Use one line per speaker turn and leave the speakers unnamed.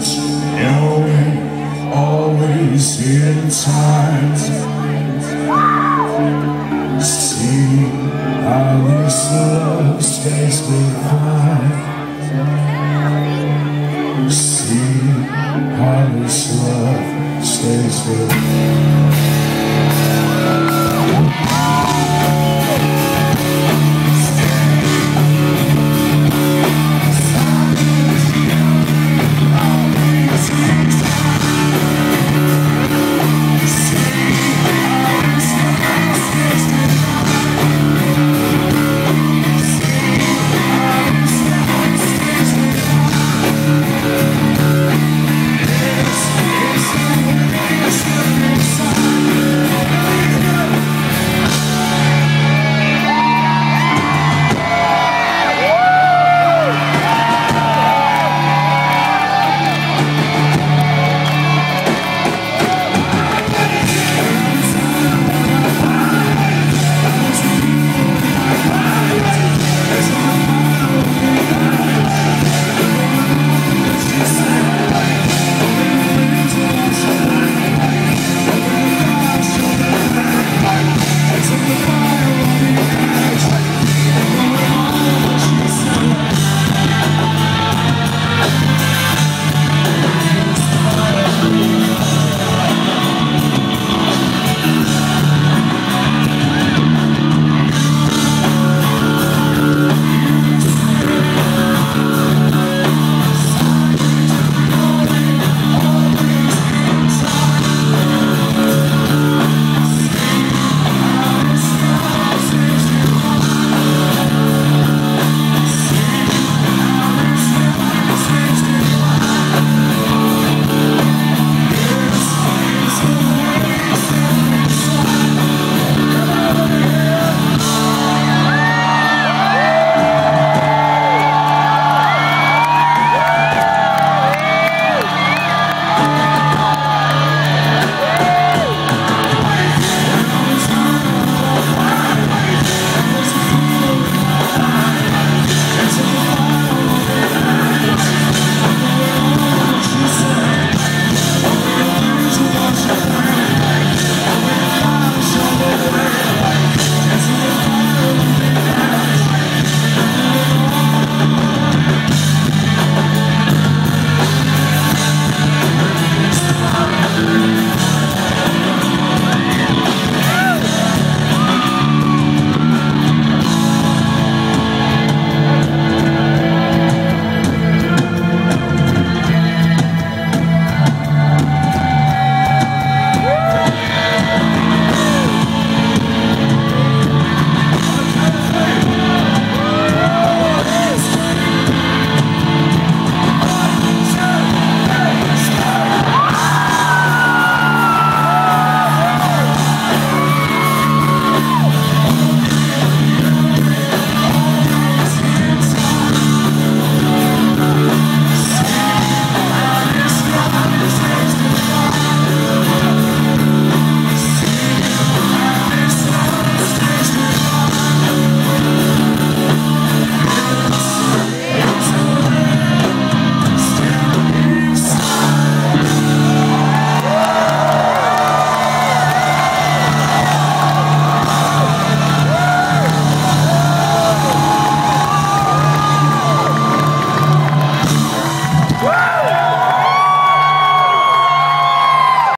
times and always in time. See how this love stays behind. See how this love stays behind.